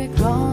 regret.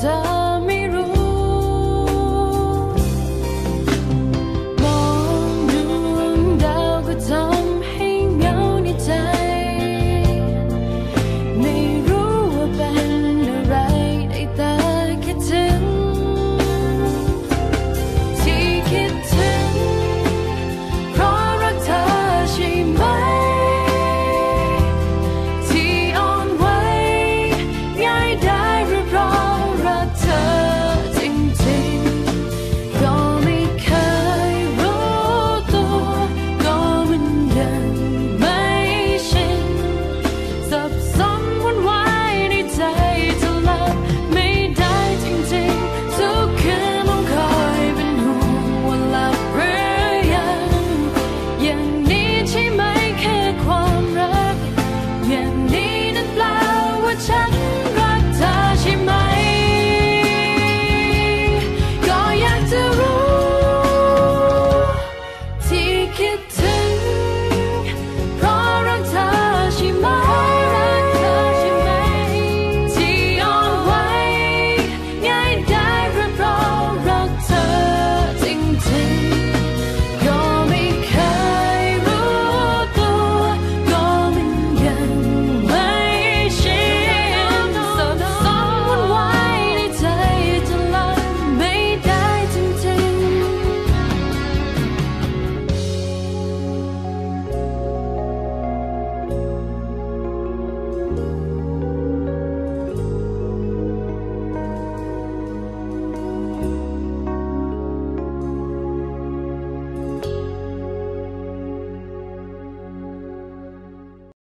더